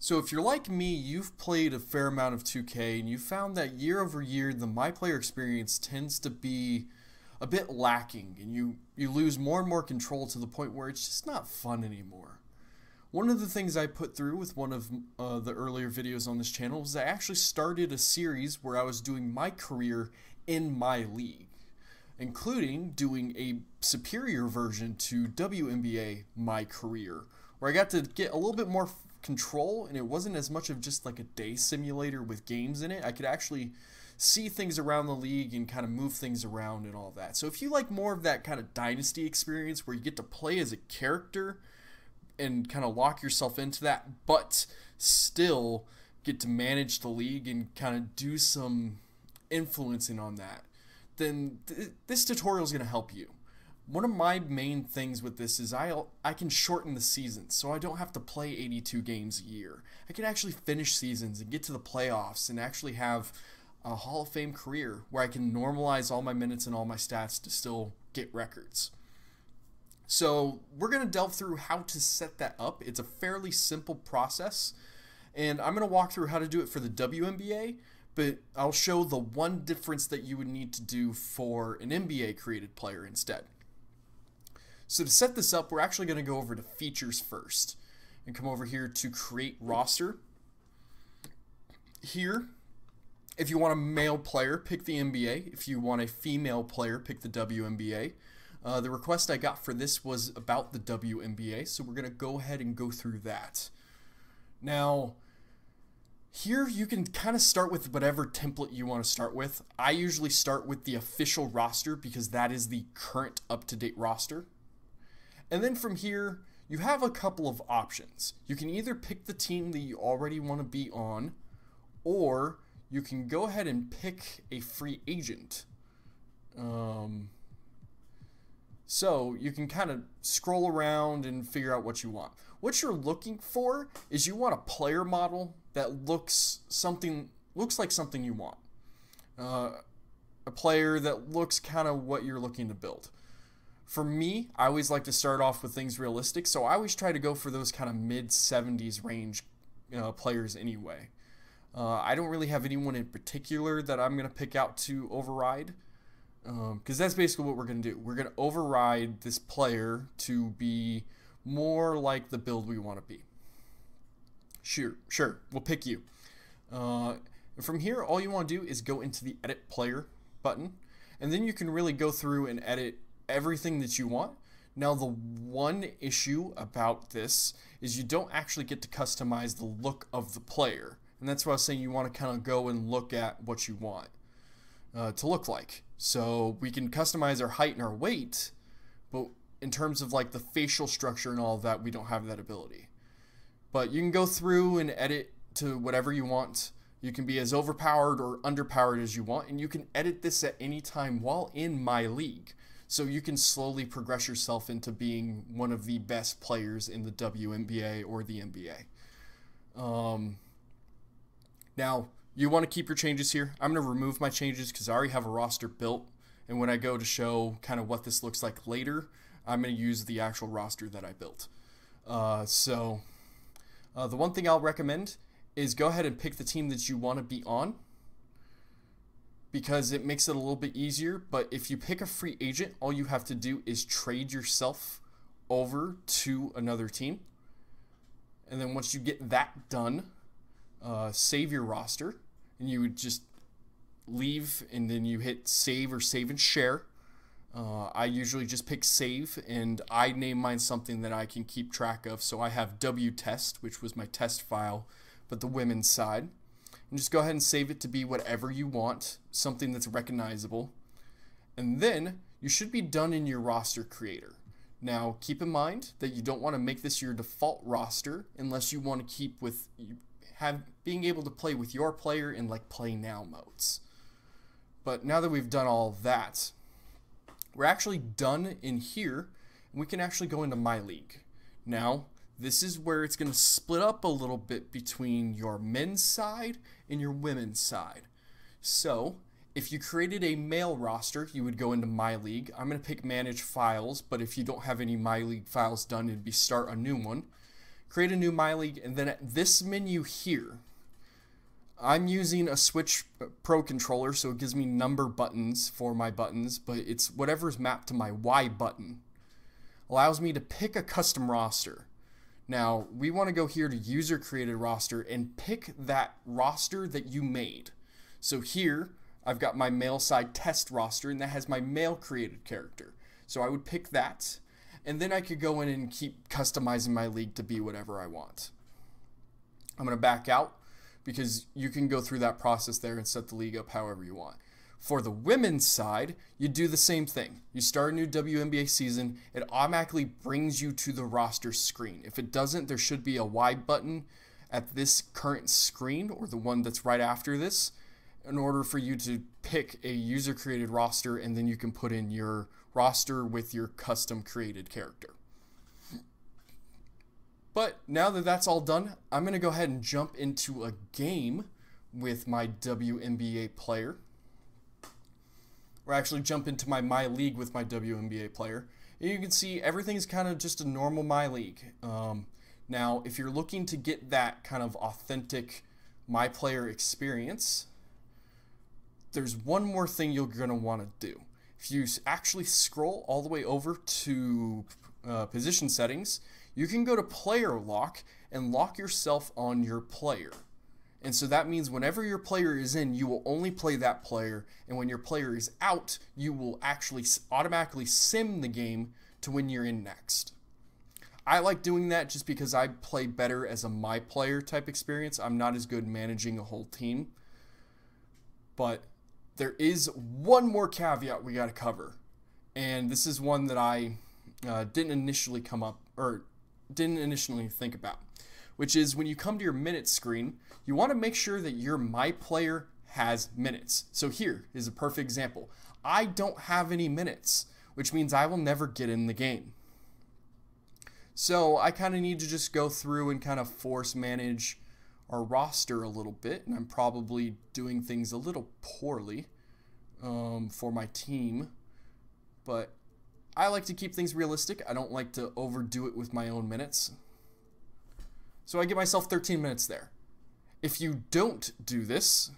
So if you're like me, you've played a fair amount of 2K and you found that year over year the my player experience tends to be a bit lacking and you you lose more and more control to the point where it's just not fun anymore. One of the things I put through with one of uh, the earlier videos on this channel was I actually started a series where I was doing my career in my league, including doing a superior version to WNBA My Career, where I got to get a little bit more control and it wasn't as much of just like a day simulator with games in it. I could actually see things around the league and kind of move things around and all that. So if you like more of that kind of dynasty experience where you get to play as a character and kind of lock yourself into that, but still get to manage the league and kind of do some influencing on that, then th- this tutorial is going to help you one of my main things with this is I I can shorten the seasons, so I don't have to play 82 games a year. I can actually finish seasons and get to the playoffs and actually have a Hall of Fame career where I can normalize all my minutes and all my stats to still get records. So, we're going to delve through how to set that up. It's a fairly simple process, and I'm going to walk through how to do it for the WNBA, but I'll show the one difference that you would need to do for an NBA created player instead. So to set this up, we're actually going to go over to features first and come over here to create roster. Here, if you want a male player, pick the NBA. If you want a female player, pick the WNBA. Uh, the request I got for this was about the WNBA, so we're going to go ahead and go through that. Now, here you can kind of start with whatever template you want to start with. I usually start with the official roster because that is the current up-to-date roster. And then from here, you have a couple of options. You can either pick the team that you already want to be on, or you can go ahead and pick a free agent. Um, so you can kind of scroll around and figure out what you want. What you're looking for is you want a player model that looks something looks like something you want. Uh, a player that looks kind of what you're looking to build for me, I always like to start off with things realistic, so I always try to go for those kind of mid 70s range know, players anyway. Uh, I don't really have anyone in particular that I'm going to pick out to override, because um, that's basically what we're going to do. We're going to override this player to be more like the build we want to be. Sure, sure, we'll pick you. Uh, from here, all you want to do is go into the Edit Player button, and then you can really go through and edit everything that you want. Now, the one issue about this is you don't actually get to customize the look of the player. And that's why I was saying you want to kind of go and look at what you want uh, to look like. So we can customize our height and our weight, but in terms of like the facial structure and all that, we don't have that ability. But you can go through and edit to whatever you want. You can be as overpowered or underpowered as you want, and you can edit this at any time while in my league. So you can slowly progress yourself into being one of the best players in the WNBA or the NBA. Um, now, you want to keep your changes here. I'm going to remove my changes because I already have a roster built. And when I go to show kind of what this looks like later, I'm going to use the actual roster that I built. Uh, so uh, the one thing I'll recommend is go ahead and pick the team that you want to be on because it makes it a little bit easier. But if you pick a free agent, all you have to do is trade yourself over to another team. And then once you get that done, uh, save your roster. And you would just leave and then you hit save or save and share. Uh, I usually just pick save and I name mine something that I can keep track of. So I have W test, which was my test file, but the women's side and just go ahead and save it to be whatever you want, something that's recognizable. And then you should be done in your roster creator. Now, keep in mind that you don't want to make this your default roster unless you want to keep with have being able to play with your player in like play now modes. But now that we've done all that, we're actually done in here, and we can actually go into my league. Now, this is where it's going to split up a little bit between your men's side and your women's side. So, if you created a male roster, you would go into My League. I'm going to pick Manage Files, but if you don't have any My League files done, it'd be Start a New One. create a new My League, and then at this menu here, I'm using a Switch Pro controller, so it gives me number buttons for my buttons, but it's whatever's mapped to my Y button. Allows me to pick a custom roster. Now, we want to go here to user created roster and pick that roster that you made. So here, I've got my male side test roster, and that has my male created character. So I would pick that, and then I could go in and keep customizing my league to be whatever I want. I'm going to back out because you can go through that process there and set the league up however you want. For the women's side, you do the same thing. You start a new WNBA season, it automatically brings you to the roster screen. If it doesn't, there should be a Y button at this current screen or the one that's right after this in order for you to pick a user created roster and then you can put in your roster with your custom created character. But now that that's all done, I'm going to go ahead and jump into a game with my WNBA player. Or actually jump into my My League with my WNBA player. And you can see everything's kind of just a normal My League. Um, now, if you're looking to get that kind of authentic My Player experience, there's one more thing you're going to want to do. If you actually scroll all the way over to uh, position settings, you can go to player lock and lock yourself on your player. And so that means whenever your player is in, you will only play that player. And when your player is out, you will actually automatically sim the game to when you're in next. I like doing that just because I play better as a my player type experience. I'm not as good managing a whole team. But there is one more caveat we got to cover. And this is one that I uh, didn't initially come up or didn't initially think about, which is when you come to your minutes screen, you want to make sure that your My Player has minutes. So here is a perfect example. I don't have any minutes, which means I will never get in the game. So I kind of need to just go through and kind of force manage our roster a little bit, and I'm probably doing things a little poorly um, for my team. But I like to keep things realistic. I don't like to overdo it with my own minutes. So I give myself 13 minutes there. If you don't do this,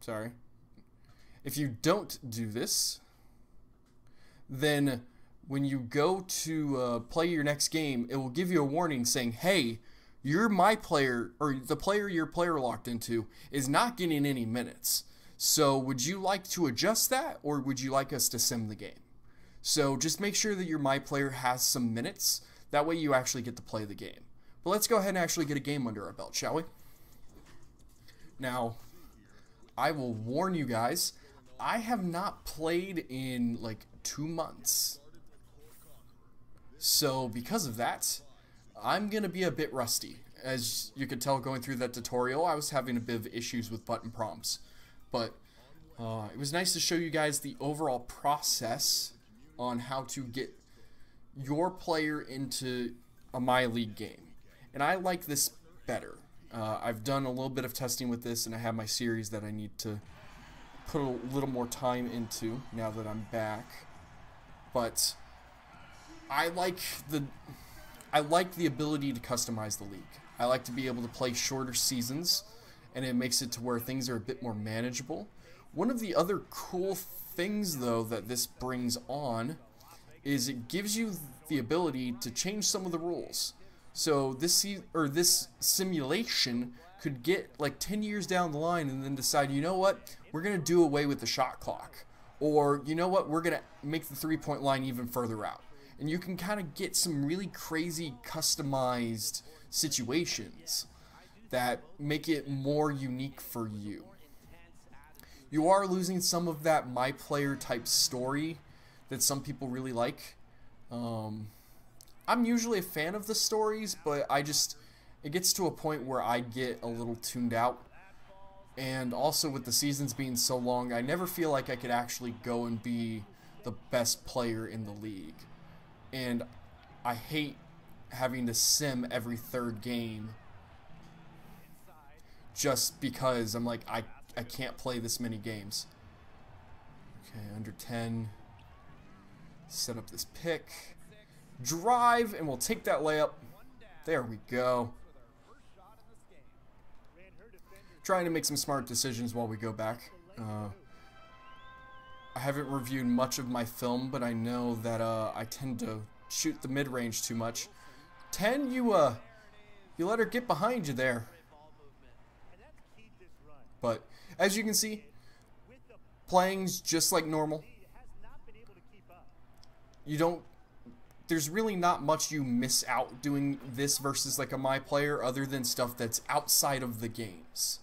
sorry, if you don't do this, then when you go to uh, play your next game, it will give you a warning saying, hey, you're my player, or the player your player locked into is not getting any minutes. So would you like to adjust that or would you like us to sim the game? So just make sure that your My Player has some minutes. That way you actually get to play the game. But let's go ahead and actually get a game under our belt, shall we? Now, I will warn you guys, I have not played in like two months. So because of that, I'm going to be a bit rusty. As you could tell going through that tutorial, I was having a bit of issues with button prompts. But uh, it was nice to show you guys the overall process on how to get your player into a My League game. And I like this better. Uh, I've done a little bit of testing with this, and I have my series that I need to put a little more time into now that I'm back. But I like the I like the ability to customize the league. I like to be able to play shorter seasons and it makes it to where things are a bit more manageable. One of the other cool things, though, that this brings on is it gives you the ability to change some of the rules. So this or this simulation could get like 10 years down the line and then decide, you know what, we're going to do away with the shot clock. Or, you know what, we're going to make the three point line even further out. And you can kind of get some really crazy customized situations that make it more unique for you. You are losing some of that my player type story that some people really like. Um, I'm usually a fan of the stories, but I just it gets to a point where I get a little tuned out. And also with the seasons being so long, I never feel like I could actually go and be the best player in the league. And I hate having to sim every third game just because I'm like, I, I can't play this many games. Okay, under 10. Set up this pick. drive, and we'll take that layup. There we go. Trying to make some smart decisions while we go back. Uh, I haven't reviewed much of my film, but I know that uh, I tend to shoot the mid-range too much. 10, you, uh, you let her get behind you there. But, as you can see, playing's just like normal. You don't there's really not much you miss out doing this versus like a my player other than stuff that's outside of the games.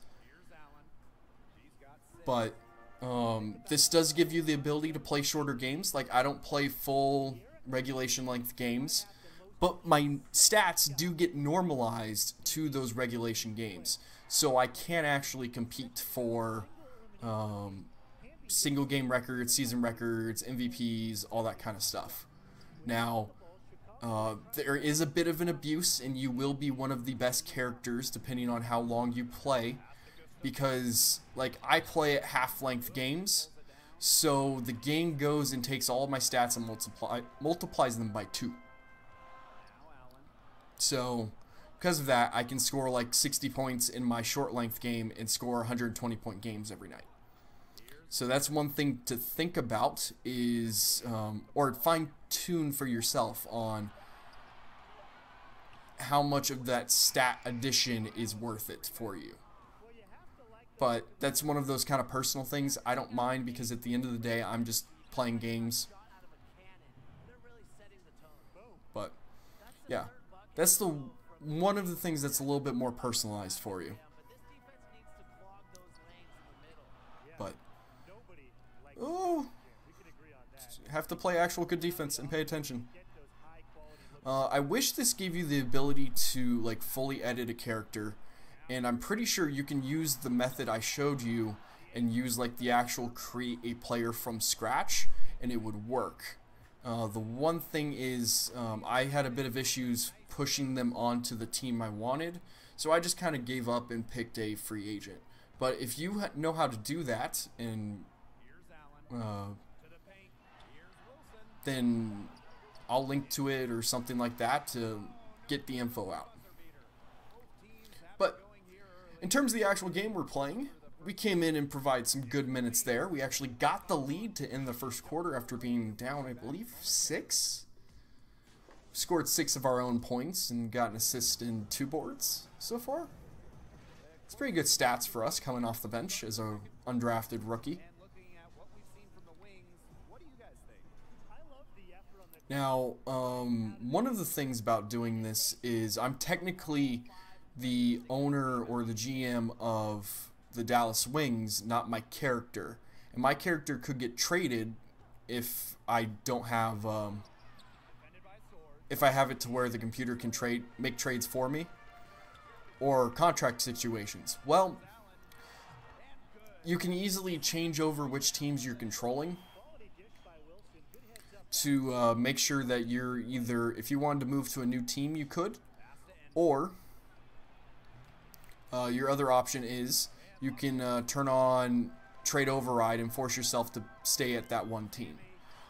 But um, this does give you the ability to play shorter games. Like I don't play full regulation length games, but my stats do get normalized to those regulation games. So I can actually compete for um, single game records, season records, MVPs, all that kind of stuff. Now, uh, there is a bit of an abuse, and you will be one of the best characters depending on how long you play. Because, like, I play at half length games, so the game goes and takes all my stats and multiply, multiplies them by two. So, because of that, I can score like 60 points in my short length game and score 120 point games every night. So that's one thing to think about is, um, or fine tune for yourself on how much of that stat addition is worth it for you. But that's one of those kind of personal things. I don't mind because at the end of the day, I'm just playing games. But yeah, that's the one of the things that's a little bit more personalized for you. Have to play actual good defense and pay attention. Uh, I wish this gave you the ability to like fully edit a character, and I'm pretty sure you can use the method I showed you and use like the actual create a player from scratch, and it would work. Uh, the one thing is um, I had a bit of issues pushing them onto the team I wanted, so I just kind of gave up and picked a free agent. But if you know how to do that and uh, then I'll link to it or something like that to get the info out. But in terms of the actual game we're playing, we came in and provided some good minutes there. We actually got the lead to end the first quarter after being down, I believe, six. Scored six of our own points and got an assist in two boards so far. It's pretty good stats for us coming off the bench as a undrafted rookie. Now, um, one of the things about doing this is I'm technically the owner or the GM of the Dallas Wings, not my character. And my character could get traded if I don't have, um, if I have it to where the computer can trade, make trades for me, or contract situations. Well, you can easily change over which teams you're controlling to uh, make sure that you're either, if you wanted to move to a new team, you could, or uh, your other option is you can uh, turn on trade override and force yourself to stay at that one team.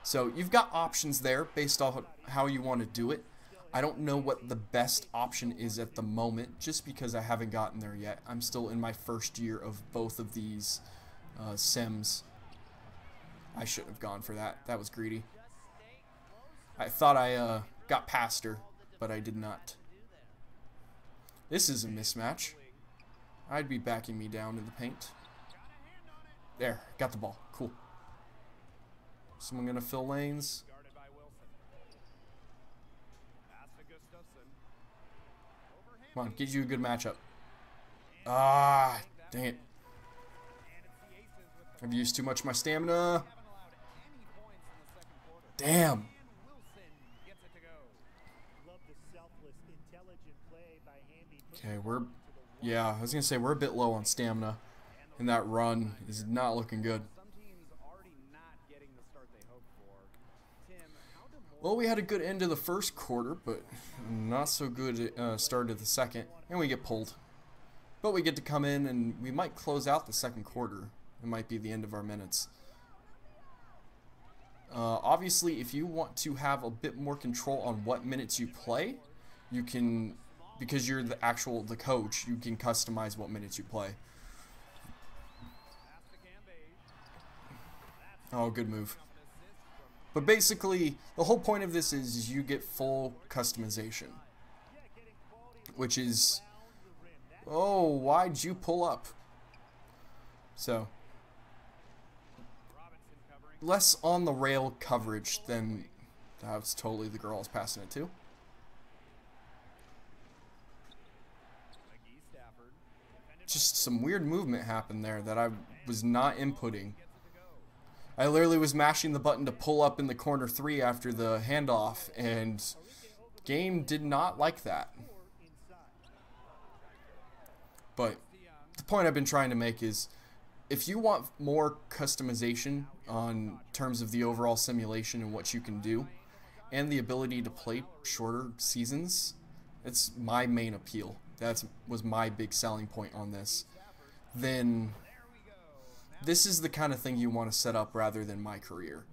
So you've got options there based off how you want to do it. I don't know what the best option is at the moment just because I haven't gotten there yet. I'm still in my first year of both of these uh, sims. I shouldn't have gone for that. That was greedy. I thought I uh, got past her, but I did not. This is a mismatch. I'd be backing me down in the paint. There, got the ball. Cool. Someone gonna fill lanes. Come on, get you a good matchup. Ah, dang it. I've used too much of my stamina. Damn. Okay, we're... Yeah, I was going to say, we're a bit low on stamina. And that run is not looking good. Well, we had a good end to the first quarter, but not so good uh, start to the second. And we get pulled. But we get to come in, and we might close out the second quarter. It might be the end of our minutes. Uh, obviously, if you want to have a bit more control on what minutes you play, you can, because you're the actual the coach, you can customize what minutes you play. Oh, good move. But basically, the whole point of this is you get full customization. Which is... Oh, why'd you pull up? So... Less on the rail coverage than... That's totally the girl I was passing it to. Just some weird movement happened there that I was not inputting. I literally was mashing the button to pull up in the corner three after the handoff, and game did not like that. But the point I've been trying to make is if you want more customization on terms of the overall simulation and what you can do, and the ability to play shorter seasons, it's my main appeal. That was my big selling point on this. Then this is the kind of thing you want to set up rather than my career.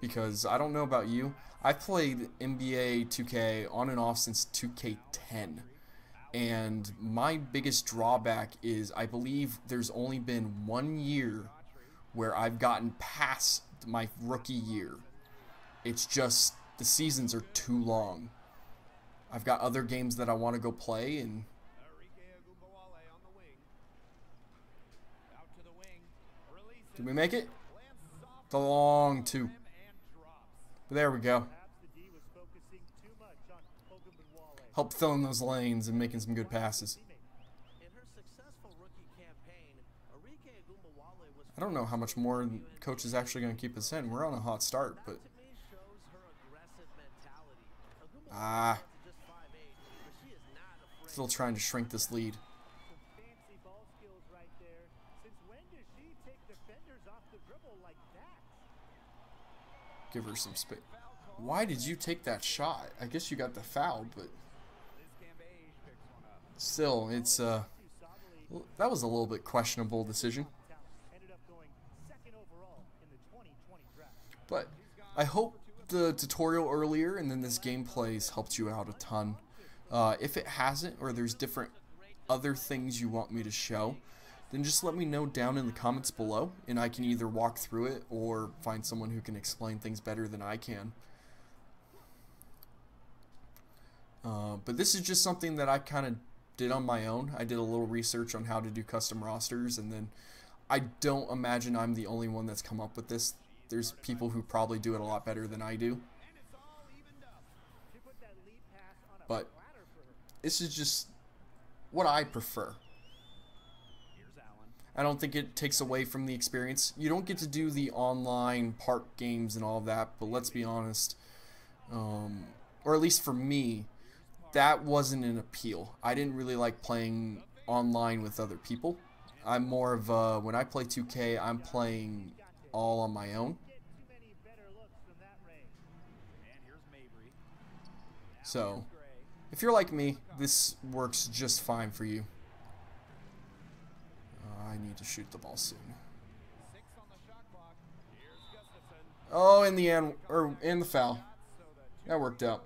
Because I don't know about you, I've played NBA 2K on and off since 2K10. And my biggest drawback is I believe there's only been one year where I've gotten past my rookie year. It's just the seasons are too long. I've got other games that I want to go play and Did we make it? The long two. But there we go. Help filling those lanes and making some good passes. I don't know how much more coach is actually going to keep us in. We're on a hot start, but... Ah. Still trying to shrink this lead. Give her some space. Why did you take that shot? I guess you got the foul, but still, it's uh, that was a little bit questionable decision. But I hope the tutorial earlier and then this gameplay has helped you out a ton. Uh, if it hasn't, or there's different other things you want me to show, then just let me know down in the comments below and I can either walk through it or find someone who can explain things better than I can. Uh, but this is just something that I kind of did on my own. I did a little research on how to do custom rosters and then I don't imagine I'm the only one that's come up with this. There's people who probably do it a lot better than I do. This is just what I prefer. I don't think it takes away from the experience. You don't get to do the online park games and all that, but let's be honest, um, or at least for me, that wasn't an appeal. I didn't really like playing online with other people. I'm more of a, when I play 2K, I'm playing all on my own. So, if you're like me, this works just fine for you. Uh, I need to shoot the ball soon. Oh, in the end, or in the foul. That worked out.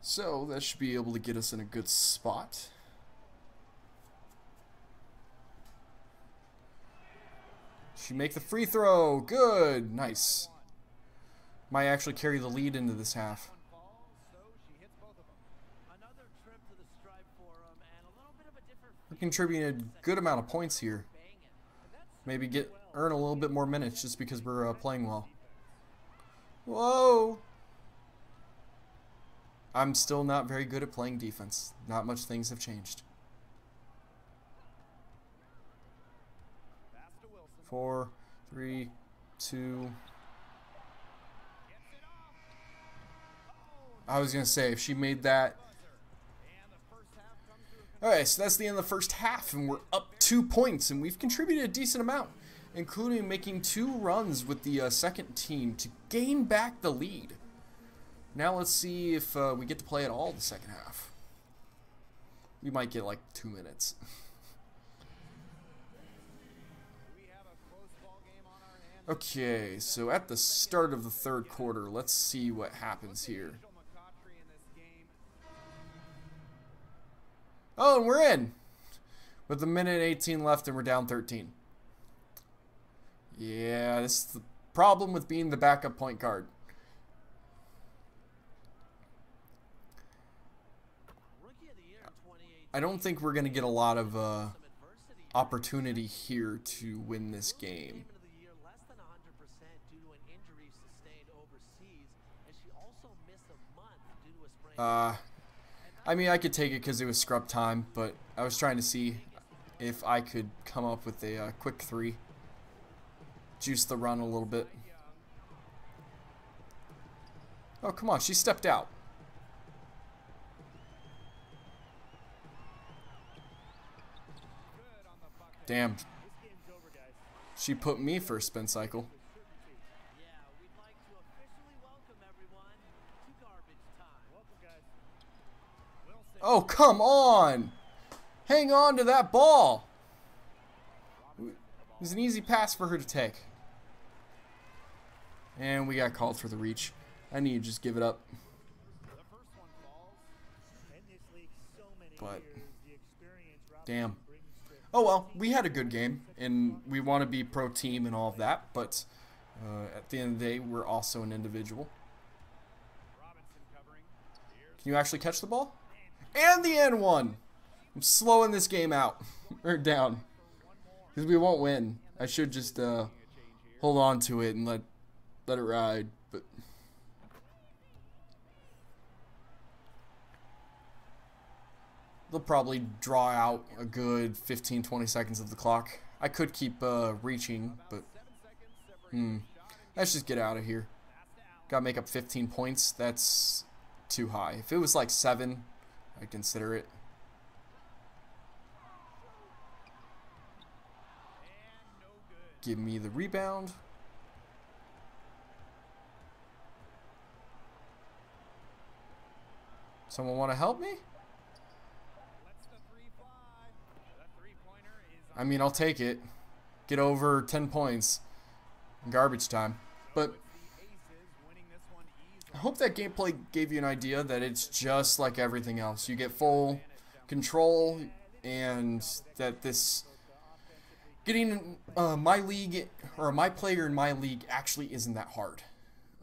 So that should be able to get us in a good spot. She make the free throw. Good. Nice. Might actually carry the lead into this half. We're contributing a good amount of points here. Maybe get earn a little bit more minutes just because we're uh, playing well. Whoa! I'm still not very good at playing defense. Not much things have changed. Four, three, two. I was going to say, if she made that Alright, so that's the end of the first half, and we're up two points, and we've contributed a decent amount, including making two runs with the uh, second team to gain back the lead. Now let's see if uh, we get to play at all the second half. We might get like two minutes. Okay, so at the start of the third quarter, let's see what happens here. Oh, and we're in! With a minute 18 left and we're down 13. Yeah, this is the problem with being the backup point guard. I don't think we're going to get a lot of uh, opportunity here to win this game. Uh, I mean, I could take it because it was scrub time, but I was trying to see if I could come up with a uh, quick three. Juice the run a little bit. Oh, come on. She stepped out. Damn. She put me for a spin cycle. Oh, come on! Hang on to that ball! It was an easy pass for her to take. And we got called for the reach. I need to just give it up. But, damn. Oh well, we had a good game, and we want to be pro team and all of that, but uh, at the end of the day, we're also an individual. Can you actually catch the ball? And the end one! I'm slowing this game out. or down. Because we won't win. I should just uh, hold on to it and let, let it ride. But... They'll probably draw out a good 15-20 seconds of the clock. I could keep uh, reaching, but... Hmm. Let's just get out of here. Gotta make up 15 points. That's too high. If it was like 7, I'd consider it. Give me the rebound. Someone want to help me? I mean, I'll take it. Get over 10 points. Garbage time. But I hope that gameplay gave you an idea that it's just like everything else. You get full control and that this getting uh, my league or my player in my league actually isn't that hard.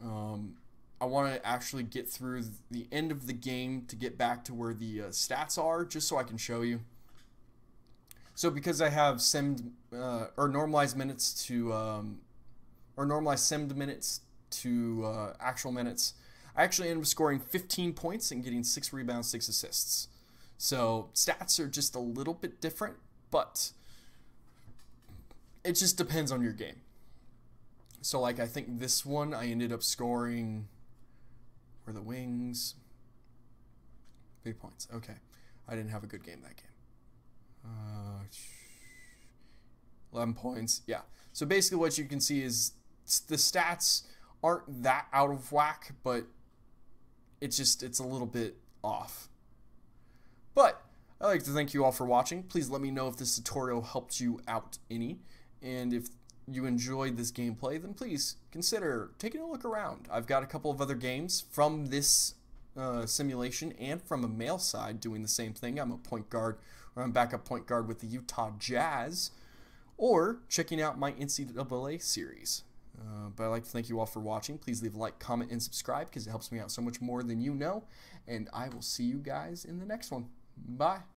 Um, I want to actually get through the end of the game to get back to where the uh, stats are, just so I can show you. So because I have simmed uh, or normalized minutes to um, or normalized simmed minutes to uh, actual minutes, I actually ended up scoring 15 points and getting six rebounds, six assists. So stats are just a little bit different, but it just depends on your game. So like I think this one I ended up scoring were the wings three points. Okay. I didn't have a good game that game. Uh, 11 points. Yeah. So basically what you can see is the stats aren't that out of whack, but it's just it's a little bit off. But I'd like to thank you all for watching. Please let me know if this tutorial helped you out any. And if you enjoyed this gameplay, then please consider taking a look around. I've got a couple of other games from this uh, simulation and from a male side doing the same thing. I'm a point guard, or I'm backup point guard with the Utah Jazz, or checking out my NCAA series. Uh, but I'd like to thank you all for watching. Please leave a like, comment, and subscribe because it helps me out so much more than you know. And I will see you guys in the next one. Bye.